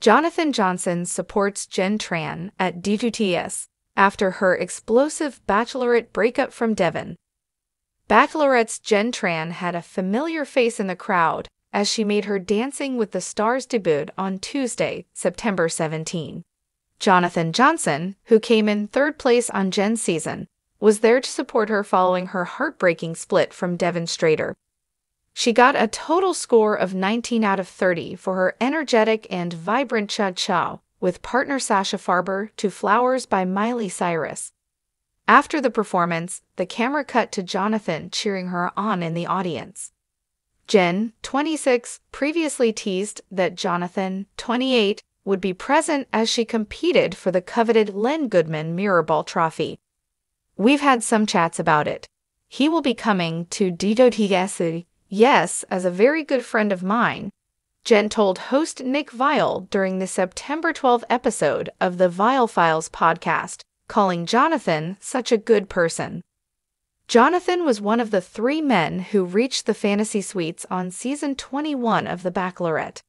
Jonathon Johnson supports Jenn Tran at D2TS after her explosive bachelorette breakup from Devin. Bachelorette's Jenn Tran had a familiar face in the crowd as she made her Dancing with the Stars debut on Tuesday, September 17. Jonathon Johnson, who came in third place on Jenn's season, was there to support her following her heartbreaking split from Devin Strader. She got a total score of 19 out of 30 for her energetic and vibrant cha cha with partner Sasha Farber to Flowers by Miley Cyrus. After the performance, the camera cut to Jonathon cheering her on in the audience. Jenn, 26, previously teased that Jonathon, 28, would be present as she competed for the coveted Len Goodman Mirrorball Trophy. We've had some chats about it. He will be coming to D2TS Yes, as a very good friend of mine, Jenn told host Nick Viall during the September 12 episode of the Viall Files podcast, calling Jonathon such a good person. Jonathon was one of the three men who reached the fantasy suites on season 21 of The Bachelorette.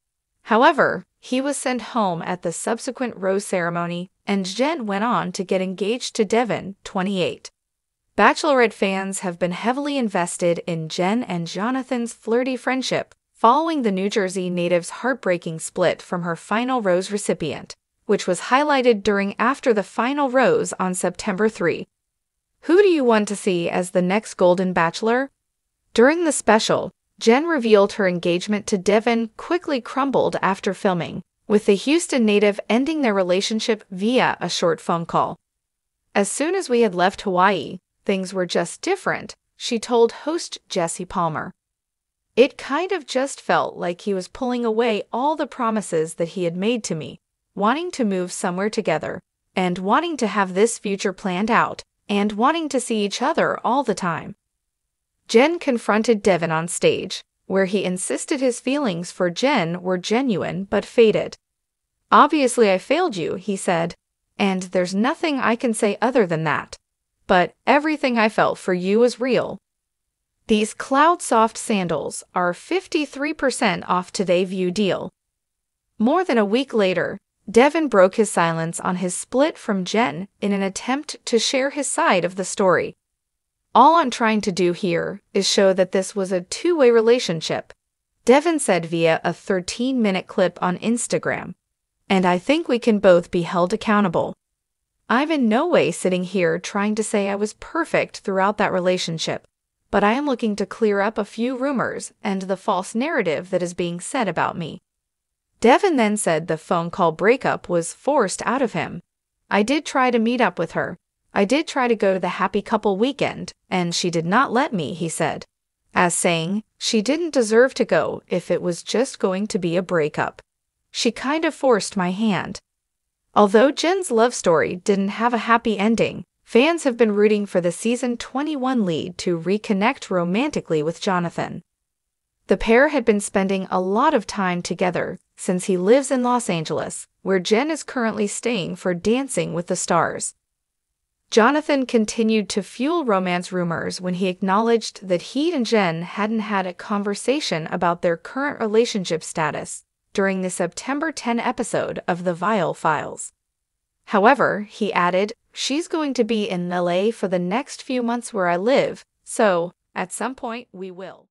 However, he was sent home at the subsequent rose ceremony, and Jenn went on to get engaged to Devin, 28. Bachelorette fans have been heavily invested in Jenn and Jonathon's flirty friendship following the New Jersey native's heartbreaking split from her final rose recipient, which was highlighted during After the Final Rose on September 3. Who do you want to see as the next Golden Bachelor? During the special, Jenn revealed her engagement to Devin quickly crumbled after filming, with the Houston native ending their relationship via a short phone call. As soon as we had left Hawaii, Things were just different, she told host Jesse Palmer. It kind of just felt like he was pulling away all the promises that he had made to me, wanting to move somewhere together, and wanting to have this future planned out, and wanting to see each other all the time. Jenn confronted Devin on stage, where he insisted his feelings for Jenn were genuine but faded. Obviously, I failed you, he said, and there's nothing I can say other than that but everything I felt for you is real. These Cloud Soft sandals are 53% off today view deal. More than a week later, Devin broke his silence on his split from Jenn in an attempt to share his side of the story. All I'm trying to do here is show that this was a two way relationship, Devin said via a 13 minute clip on Instagram. And I think we can both be held accountable. I'm in no way sitting here trying to say I was perfect throughout that relationship, but I am looking to clear up a few rumors and the false narrative that is being said about me. Devin then said the phone call breakup was forced out of him. I did try to meet up with her. I did try to go to the happy couple weekend, and she did not let me, he said, as saying she didn't deserve to go if it was just going to be a breakup. She kind of forced my hand. Although Jenn's love story didn't have a happy ending, fans have been rooting for the season 21 lead to reconnect romantically with Jonathon. The pair had been spending a lot of time together since he lives in Los Angeles, where Jenn is currently staying for Dancing with the Stars. Jonathon continued to fuel romance rumors when he acknowledged that he and Jenn hadn't had a conversation about their current relationship status during the September 10 episode of The Viall Files. However, he added, she's going to be in LA for the next few months where I live, so at some point we will.